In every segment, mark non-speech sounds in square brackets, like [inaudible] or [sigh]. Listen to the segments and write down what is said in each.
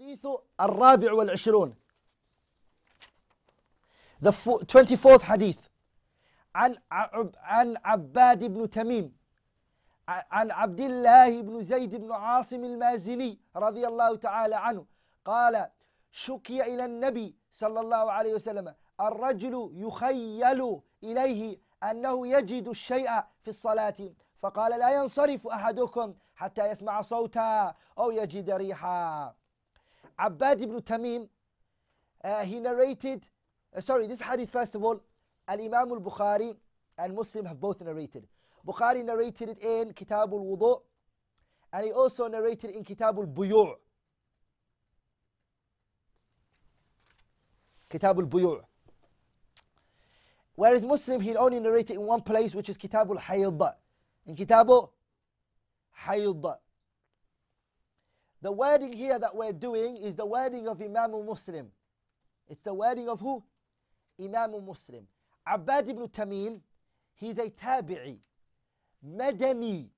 الحديث الرابع والعشرون. The 24th hadith. عن عن عباد بن تميم. عن عبد الله بن زيد بن عاصم المازني رضي الله تعالى عنه. قال شكي إلى النبي صلى الله عليه وسلم. الرجل يخيل إليه أنه يجد الشيء في الصلاة. فقال لا ينصرف أحدكم حتى يسمع صوتا أو يجد ريحا. Abbad ibn Tamim, uh, he narrated, uh, sorry, this hadith first of all, Al-Imam al-Bukhari and Muslim have both narrated. Bukhari narrated it in Kitab al-Wudu' and he also narrated in Kitab al-Buyu' Kitab al-Buyu' Whereas Muslim, he only narrated in one place, which is Kitab al-Haydda. In Kitab al the wording here that we're doing is the wording of Imam Muslim. It's the wording of who? Imam Muslim. Abbad ibn Tamim, he's a tabi'i, madani.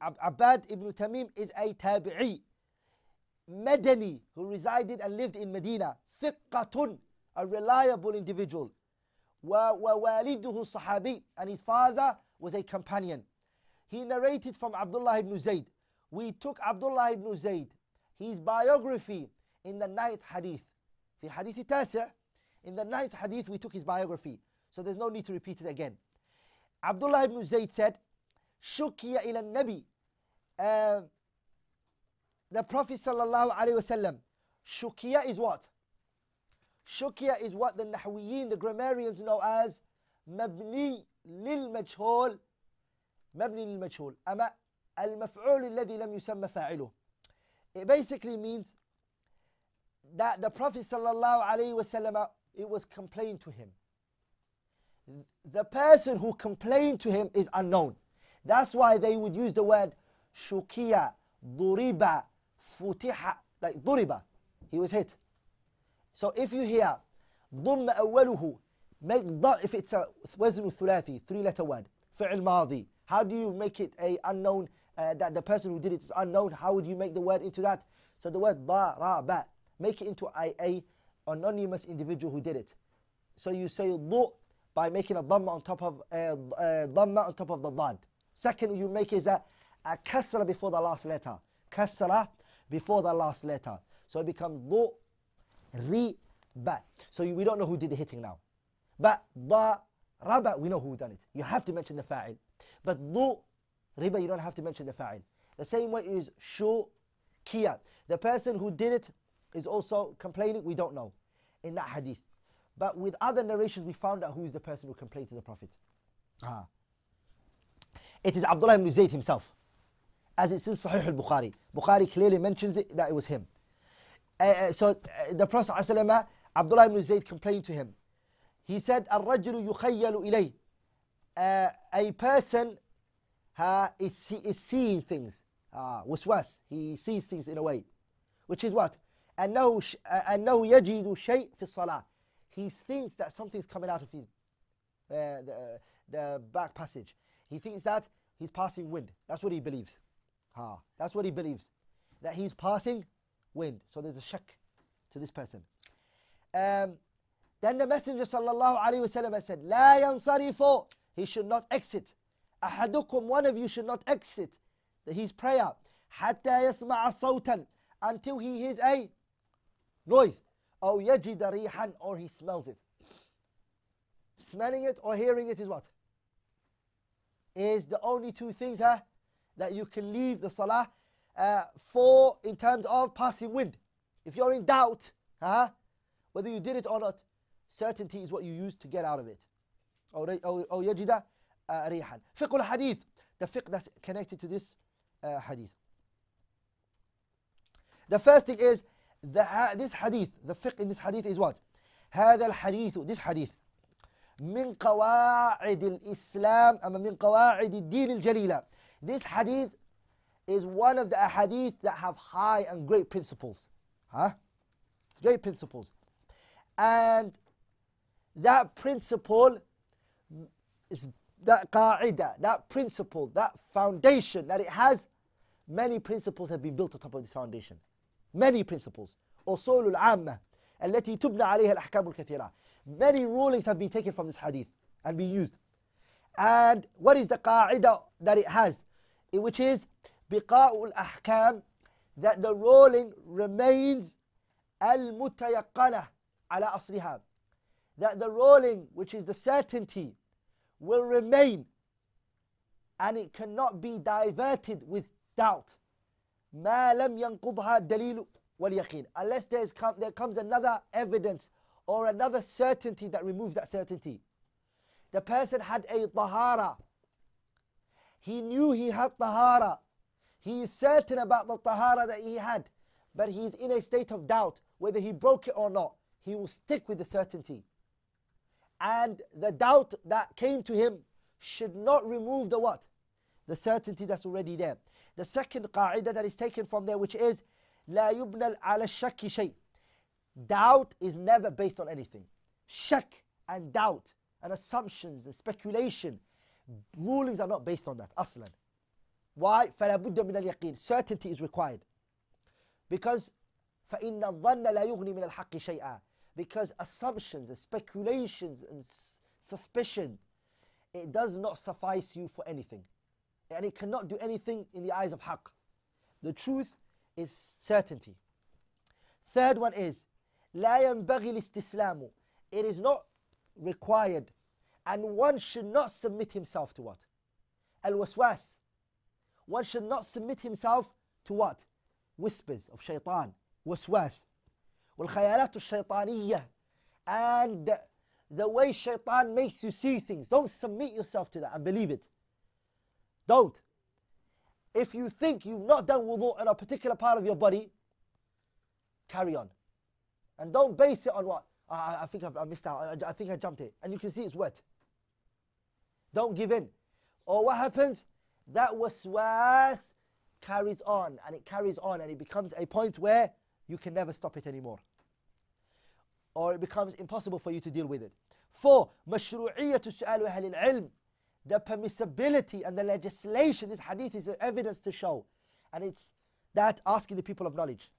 Abbad ibn Tamim is a tabi'i, madani, who resided and lived in Medina. Thiqqatun, a reliable individual. وَوَالِدُهُ صَحَابِي And his father was a companion. He narrated from Abdullah ibn Zayd We took Abdullah ibn Zayd, his biography in the ninth hadith. في حديث التاسع in the ninth hadith we took his biography. So there's no need to repeat it again. Abdullah ibn Zayd said, شكي إلى النبي uh, The Prophet sallallahu alaihi wasallam. Shukiya is what? Shukiya is what the Nahwiyin, the grammarians know as مبني للمجهول مبني للمجهول أما المفعول الذي لم يسمى فاعله It basically means that the Prophet sallallahu alaihi wasallam it was complained to him. The person who complained to him is unknown. That's why they would use the word shukiya, duriba, futiha, like duriba. He was hit. So if you hear ضم أوله make if it's a وزن ثلاثي three letter word فعل ماضي how do you make it a unknown uh, that the person who did it is unknown, how would you make the word into that? So the word daraba, make it into a anonymous individual who did it. So you say dhu by making a dhamma on top of uh, uh, dhamma on top of the dad. Second, you make is a, a kasra before the last letter. Kasra before the last letter. So it becomes dhu ri ba. So you, we don't know who did the hitting now. But da raba, we know who done it. You have to mention the fa'il. But dhu riba, you don't have to mention the fa'il. The same way is shu kia. The person who did it is also complaining, we don't know in that hadith. But with other narrations, we found out who is the person who complained to the Prophet. Ah. It is Abdullah ibn Zayd himself. As it says Sahih al-Bukhari. Bukhari clearly mentions it that it was him. Uh, so uh, the Prophet ﷺ, Abdullah ibn Zayd complained to him. He said, الرجل يخيل إليه. Uh, a person uh, is, is seeing things. Uh, waswas. He sees things in a way. Which is what? أنه, أنه يجد شيء في الصلاة. He thinks that something's coming out of his uh, the, the back passage. He thinks that he's passing wind. That's what he believes. Ha. That's what he believes. That he's passing wind. So there's a shak to this person. Um, then the Messenger sallallahu alaihi wasallam said, لا ينصرف. He should not exit. أحدكم, one of you should not exit his prayer. حتى يسمع صوتا until he hears a noise. أو يجد ريحا or he smells it. Smelling it or hearing it is what? Is the only two things huh, that you can leave the salah uh, for in terms of passing wind. If you're in doubt, huh, whether you did it or not, certainty is what you use to get out of it. أو يجد ريحا. فقه الحديث, the fiqh that's connected to this uh, hadith. The first thing is the, this hadith, the fiqh in this hadith is what? هذا الحديث, this hadith من قواعد الإسلام أما من قواعد الدين الجليلة. This hadith is one of the ahadith that have high and great principles. Huh? Great principles. And that principle is that qaida, that principle, that foundation that it has, many principles have been built on top of this foundation. many principles أصول العامة التي تبنى عليها الأحكام الكثيرة many rulings have been taken from this hadith and been used and what is the قاعدة that it has which is بقاء الأحكام that the ruling remains المتيقنة على أصلها that the ruling which is the certainty will remain and it cannot be diverted with doubt ما لم ينقضها الدليل واليقين unless there's come, there comes another evidence or another certainty that removes that certainty the person had a tahara he knew he had tahara he is certain about the tahara that he had but he is in a state of doubt whether he broke it or not he will stick with the certainty and the doubt that came to him should not remove the what the certainty that's already there the second qa'idah that is taken from there which is لا يبنى على الشك شيء doubt is never based on anything shak and doubt and assumptions and speculation rulings are not based on that أصلا why فلا بد من اليقين certainty is required because فإن الظن لا يغني من الحق شيئا because assumptions and speculations and suspicion it does not suffice you for anything and it cannot do anything in the eyes of haqq the truth is certainty third one is لا ينبغي الاستسلام it is not required and one should not submit himself to what الوسواس one should not submit himself to what whispers of shaitan waswas والخيالات الشيطانية and the, the way shaitan makes you see things don't submit yourself to that and believe it don't if you think you've not done wudu in a particular part of your body carry on and don't base it on what I, I think I've, I missed out I, I think I jumped it and you can see it's wet don't give in or what happens that waswas carries on and it carries on and it becomes a point where you can never stop it anymore or it becomes impossible for you to deal with it four مشروعية سؤال أهل العلم the permissibility and the legislation this hadith is evidence to show and it's that asking the people of knowledge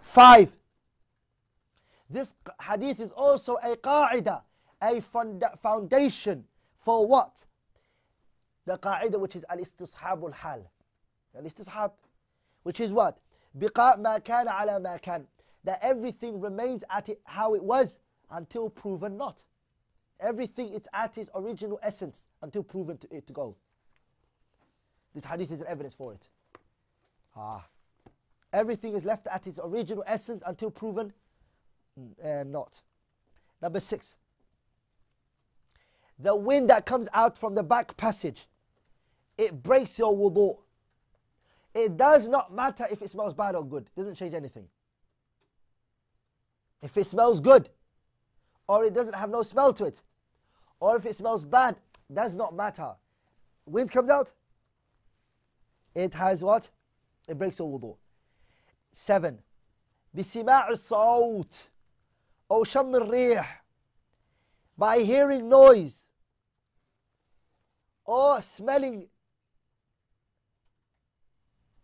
five this hadith is also a qaida a foundation for what the qaida which is al-istishab al-hal al-istishab which is what بقاء ما كان على ما كان that everything remains at it how it was until proven not everything is at its original essence until proven to it to go this hadith is an evidence for it ah everything is left at its original essence until proven uh, not number 6 the wind that comes out from the back passage it breaks your wudu it does not matter if it smells bad or good. It doesn't change anything. If it smells good, or it doesn't have no smell to it, or if it smells bad, does not matter. Wind comes out, it has what? It breaks your wudu. Seven. بسماع الصوت أو شم الريح by hearing noise or smelling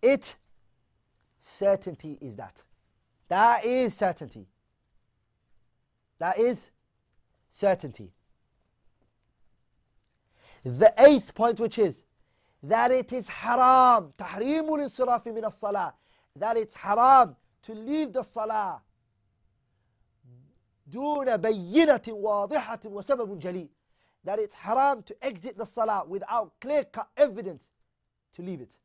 it certainty is that that is certainty that is certainty the eighth point which is that it is haram تحريم الانصراف من الصلاة that it's haram to leave the salah دون بينة واضحة وسبب جلي that it's haram to exit the salah without clear cut evidence to leave it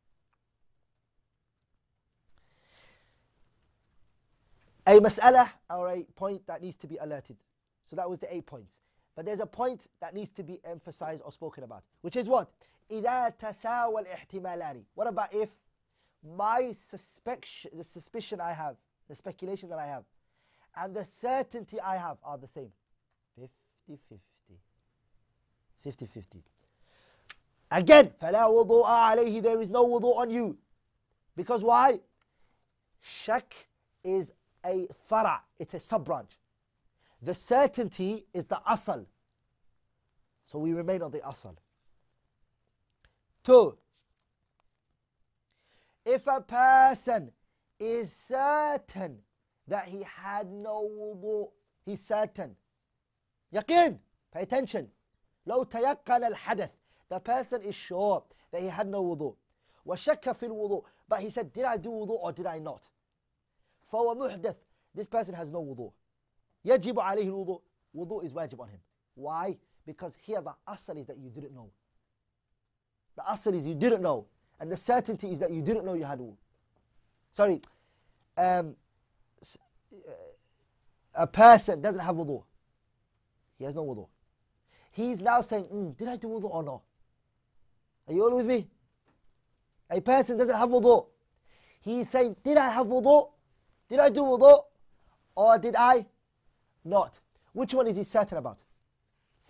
a mas'ala or a point that needs to be alerted. So that was the eight points. But there's a point that needs to be emphasized or spoken about, which is what? إذا تساوى الاحتمالان. What about if my suspicion, the suspicion I have, the speculation that I have, and the certainty I have are the same? 50-50. 50-50. Again, فلا وضوء عليه. There is no wudu on you. Because why? Shak is a fara, it's a sub branch. The certainty is the asal. So we remain on the asal. Two, if a person is certain that he had no wudu, he's certain. Yaqeen, pay attention. لو تيقن الحدث the person is sure that he had no wudu وشك في الوضوء but he said did I do wudu or did I not فهو محدث this person has no wudu يجب عليه الوضوء wudu is wajib on him why because here the asal is that you didn't know the asal is you didn't know and the certainty is that you didn't know you had wudu sorry um, a person doesn't have wudu he has no wudu He's now saying, mm, Did I do wudu or not? Are you all with me? A person doesn't have wudu. He's saying, Did I have wudu? Did I do wudu or did I not? Which one is he certain about?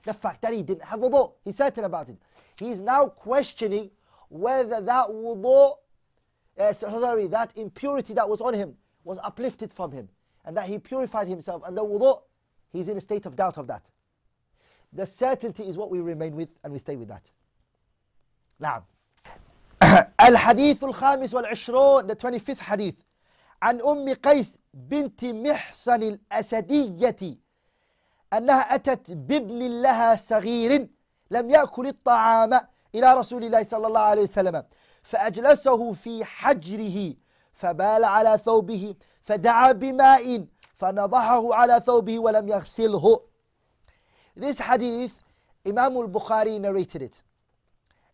The fact that he didn't have wudu. He's certain about it. He's now questioning whether that wudu, uh, sorry, that impurity that was on him was uplifted from him and that he purified himself. And the wudu, he's in a state of doubt of that. The certainty is what we remain with and we stay with that. Now, [coughs] Al Hadith Al the 25th hadith. عن أم قيس بنت محصن الأسدية أنها أتت بابن لها صغير لم يأكل الطعام إلى رسول الله صلى الله عليه وسلم فأجلسه في حجره فبال على ثوبه فدعا بماء فنضحه على ثوبه ولم يغسله This hadith, Imam al-Bukhari narrated it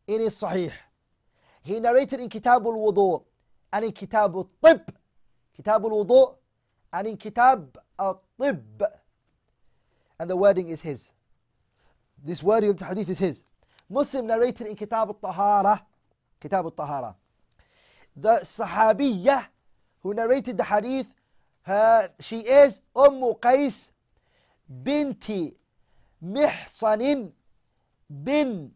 in his Sahih. He narrated in Kitab al-Wudu and in Kitab al-Tib. Kitab al-Wudu and in Kitab al-Tib. And the wording is his. This wording of the hadith is his. Muslim narrated in Kitab al-Tahara. Kitab al-Tahara. The Sahabiyah who narrated the hadith, her, she is Umm Qais binti محصن بن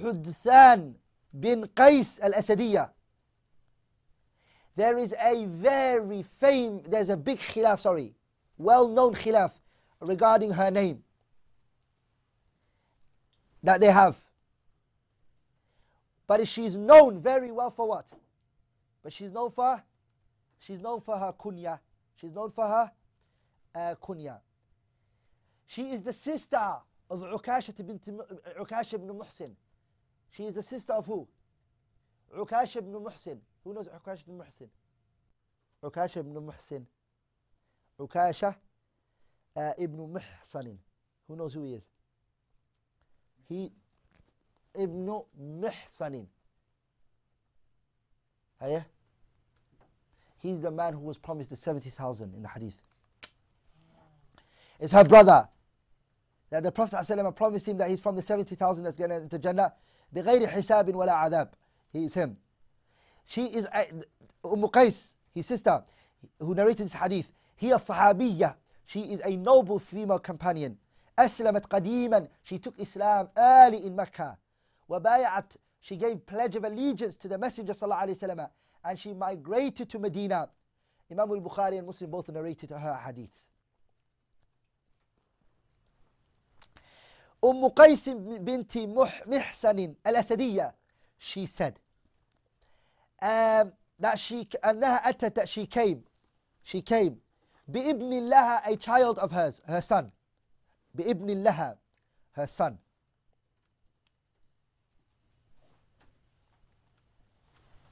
حدثان bin Qais al-Asadiyah. There is a very famous, there's a big khilaf, sorry, well-known khilaf regarding her name that they have. But she's known very well for what? But she's known for, she's known for her kunya. She's known for her uh, kunya. She is the sister of Ukasha bint Ukasha ibn Muhsin. She is the sister of who? Ukasha ibn Muhsin. Who knows Ukasha ibn Muhsin? Ukasha ibn Muhsin. Ukasha uh, ibn Muhsanin. Who knows who he is? He. Hiya? He's the man who was promised the 70,000 in the hadith. It's her brother that the Prophet ﷺ promised him that he's from the 70,000 that's going to enter Jannah بغير حساب ولا عذاب he is him she is uh, Umm Qais his sister who narrated this hadith هي الصحابية she is a noble female companion أسلمت قديما she took Islam early in Mecca وبايعت she gave pledge of allegiance to the Messenger صلى الله عليه وسلم and she migrated to Medina Imam al-Bukhari and Muslim both narrated her hadiths أم قيس بنت محسن الأسدية she said um, that she أنها أتت that she came she came بابن لها a child of hers her son بابن لها her son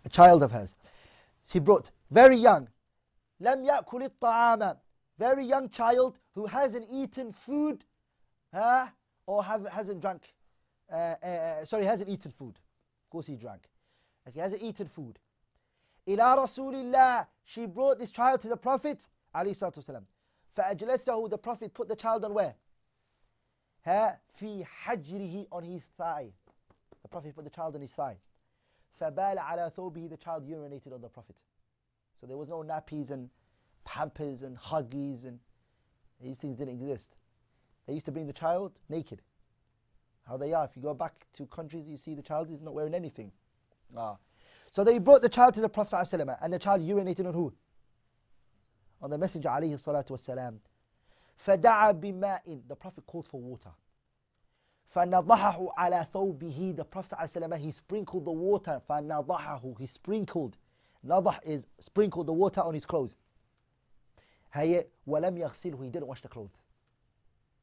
a child of hers she brought very young لم يأكل الطعام very young child who hasn't eaten food huh? or have, hasn't drunk, uh, uh, uh, sorry, hasn't eaten food. Of course he drank. Okay, hasn't eaten food. إلى رسول الله She brought this child to the Prophet عليه الصلاة والسلام فأجلسه The Prophet put the child on where? ها في حجره on his thigh. The Prophet put the child on his thigh. فبال على ثوبه The child urinated on the Prophet. So there was no nappies and pampers and huggies and these things didn't exist. They used to bring the child naked. How they are. If you go back to countries, you see the child is not wearing anything. Ah. So they brought the child to the Prophet ﷺ, and the child urinated on who? On the Messenger alayhi salatu wasalam. فَدَعَى بِمَاءٍ The Prophet called for water. فَنَضَحَهُ عَلَى ثَوْبِهِ The Prophet ﷺ, he sprinkled the water. فَنَضَحَهُ He sprinkled. Nadah is sprinkled the water on his clothes. هي وَلَمْ يَغْسِلْهُ He didn't wash the clothes.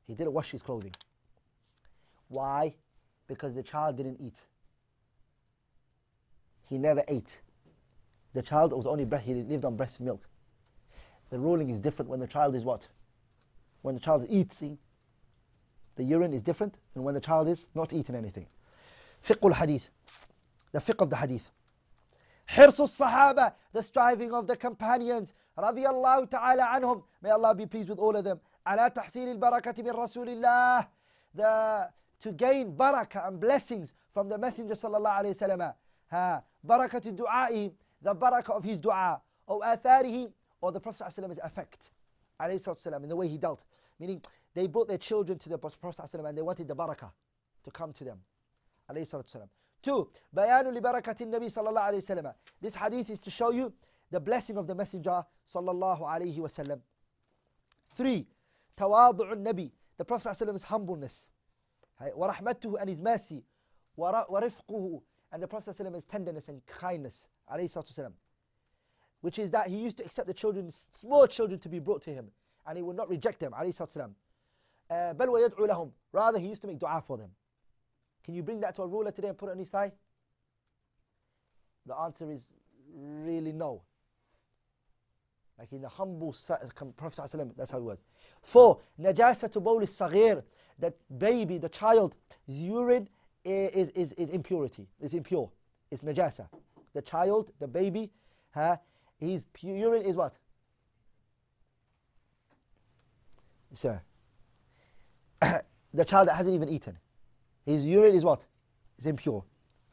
He didn't wash his clothing. Why? Because the child didn't eat. he never ate. The child was only breast, he lived on breast milk. The ruling is different when the child is what? When the child is eating, the urine is different than when the child is not eating anything. Fiqh hadith the fiqh of the hadith. Hirsul Sahaba, the striving of the companions, radiyallahu ta'ala anhum, may Allah be pleased with all of them. Ala tahsil barakati min Rasulillah, the, to gain barakah and blessings from the Messenger sallallahu alayhi wa. بركة دعائه The barakah of his dua أو آثاره or the Prophet ﷺ's effect عليه الصلاة والسلام in the way he dealt meaning they brought their children to the Prophet ﷺ and they wanted the barakah to come to them. Two, bayanu li barakatin Nabi sallallahu alayhi wasallam. This hadith is to show you the blessing of the Messenger sallallahu alayhi wasallam. Three, tawadu'un Nabi. The Prophet ﷺ's humbleness. ورحمته and his mercy. ورفقه and the Prophet ﷺ's tenderness and kindness. عليه الصلاة والسلام. Which is that he used to accept the children, small children to be brought to him. And he would not reject them. عليه الصلاة والسلام. بل ويدعو لهم rather he used to make dua for them can you bring that to a ruler today and put it on his tie the answer is really no like in the humble Prophet ﷺ, that's how it was. Four, najasatu bowl saghir, that baby, the child, urine is, is, is impurity, is impure, it's najasa. The child, the baby, huh, his urine is what? Sir, [coughs] the child that hasn't even eaten. His urine is what? It's impure.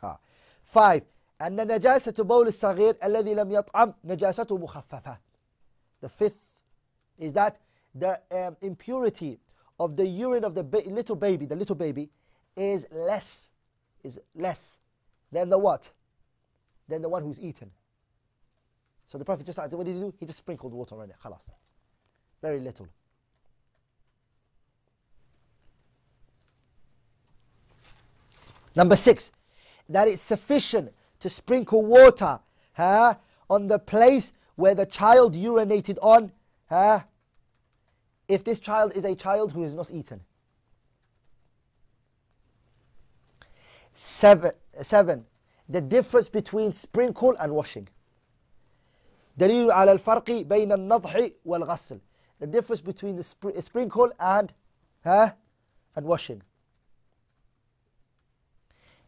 Ha. Five. أن نجاسة بول الصغير الذي لم يطعم نجاسته مخففة. The fifth is that the um, impurity of the urine of the ba little baby, the little baby, is less, is less than the what? Than the one who's eaten. So the Prophet just started, what did he do? He just sprinkled water on it. Khalas. Very little. Number six, that it's sufficient to sprinkle water huh, on the place where the child urinated on huh, if this child is a child who has not eaten. Seven, seven the difference between sprinkle and washing. دليل على الفرق بين النضح والغسل. The difference between the sprinkle and huh, and washing.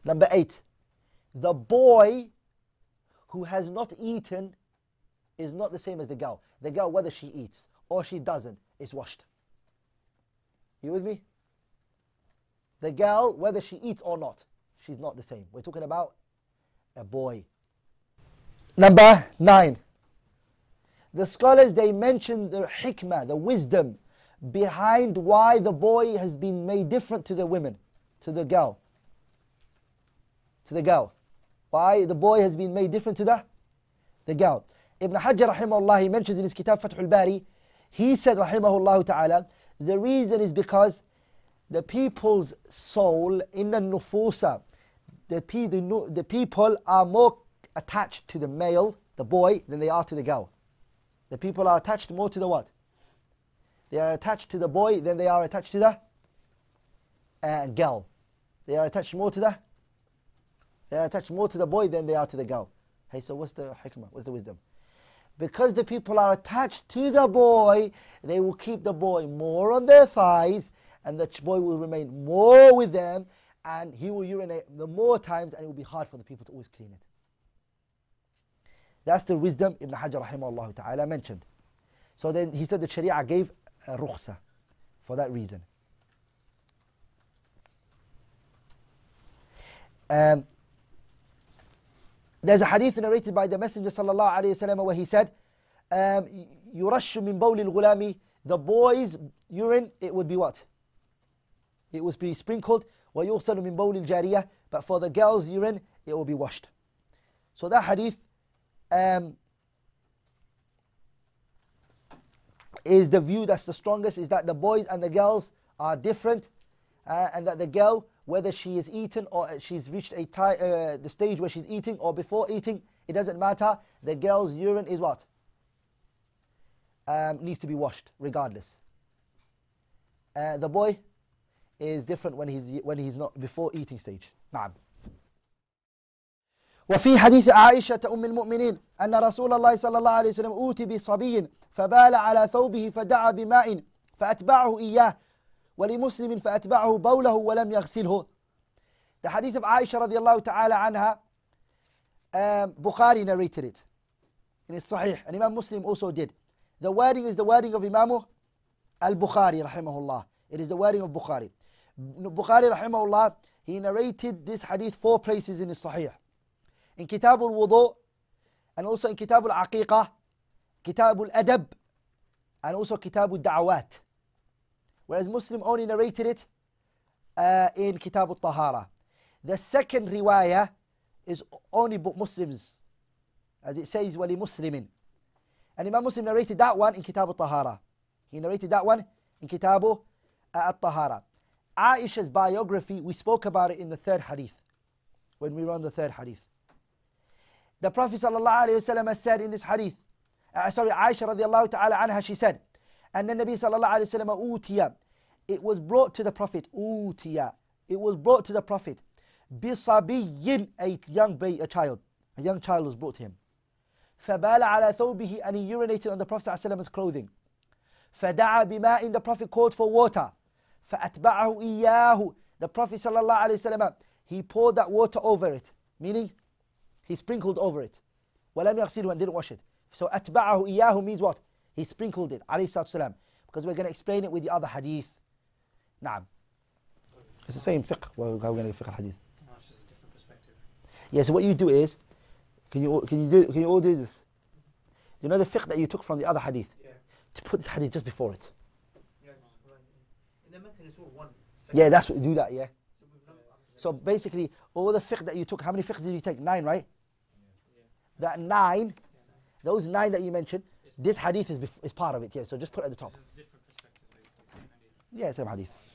Number eight, the boy who has not eaten is not the same as the girl. The girl, whether she eats or she doesn't, is washed. You with me? The girl, whether she eats or not, she's not the same. We're talking about a boy. Number nine. The scholars they mention the hikmah, the wisdom behind why the boy has been made different to the women, to the girl to the girl. Why the boy has been made different to the, the girl. Ibn Hajar rahimahullah, he mentions in his kitab Fathul Bari, he said rahimahullah ta'ala, the reason is because the people's soul in the nufusa, the, the, the people are more attached to the male, the boy, than they are to the girl. The people are attached more to the what? They are attached to the boy than they are attached to the uh, girl. They are attached more to the they are attached more to the boy than they are to the girl. Hey, so what's the hikmah? What's the wisdom? Because the people are attached to the boy, they will keep the boy more on their thighs, and the boy will remain more with them, and he will urinate the more times, and it will be hard for the people to always clean it. That's the wisdom Ibn Hajar rahimahullah ta'ala mentioned. So then he said the Sharia gave a rukhsa for that reason. Um, there's a hadith narrated by the Messenger sallallahu alayhi wasallam where he said, um, يُرَشُّ مِن بَوْلِ الْغُلَامِ The boy's urine, it would be what? It would be sprinkled. وَيُغْسَلُ مِن بَوْلِ الْجَارِيَةِ But for the girl's urine, it will be washed. So that hadith um, is the view that's the strongest, is that the boys and the girls are different, uh, and that the girl whether she is eaten or she's reached a ti- uh, the stage where she's eating or before eating, it doesn't matter. The girl's urine is what? Um, needs to be washed regardless. Uh, the boy is different when he's when he's not before eating stage. نعم. وفي حديث عائشة أم المؤمنين أن رسول الله صلى الله عليه وسلم أوتي بصبي فبال على ثوبه فدعا بماء فأتبعه إياه ولمسلم فأتبعه بوله ولم يغسله The hadith of Aisha رضي الله تعالى عنها um, Bukhari narrated it in his Sahih and Imam Muslim also did The wording is the wording of Imam Al-Bukhari rahimahullah It is the wording of Bukhari Bukhari rahimahullah he narrated this hadith four places in his Sahih in Kitab al-Wudu and also in Kitab al-Aqiqah Kitab al-Adab and also Kitab al-Da'awat whereas Muslim only narrated it uh, in Kitab al-Tahara the second riwayah is only Muslims as it says wali muslimin and Imam Muslim narrated that one in Kitab al-Tahara he narrated that one in Kitab uh, al-Tahara Aisha's biography we spoke about it in the third hadith when we were on the third hadith the Prophet ﷺ said in this hadith, uh, sorry, Aisha radiallahu ta'ala anha, she said, and the Nabi sallallahu alayhi wa utiya. It was brought to the Prophet, utiya. It was brought to the Prophet. Bisabiyin, a young baby, a child. A young child was brought to him. فبال على ثوبه and he urinated on the Prophet ﷺ's clothing. فدعا بماء the Prophet called for water. فأتبعه إياه the Prophet sallallahu alayhi wa he poured that water over it. Meaning, he sprinkled over it. وَلَمْ يَغْسِلْهُ and didn't wash it. So أَتْبَعَهُ إِيَّاهُ means what? He sprinkled it, alayhi salatu Because we're going to explain it with the other hadith. نعم. It's the same fiqh. Well, how are we going to fiqh hadith? No, it's just a different perspective. Yeah, so what you do is, can you, all- can you, do, can you all do this? You know the fiqh that you took from the other hadith? Yeah. To put this hadith just before it. Yeah, that's what, do that, yeah. So we've not, So basically, all the fiqh that you took, how many fiqhs did you take? Nine, right? That nine, those nine that you mentioned, this hadith is, is part of it, yeah. So just put it at the top. This a different perspective. like, from the hadith. Yeah, same hadith.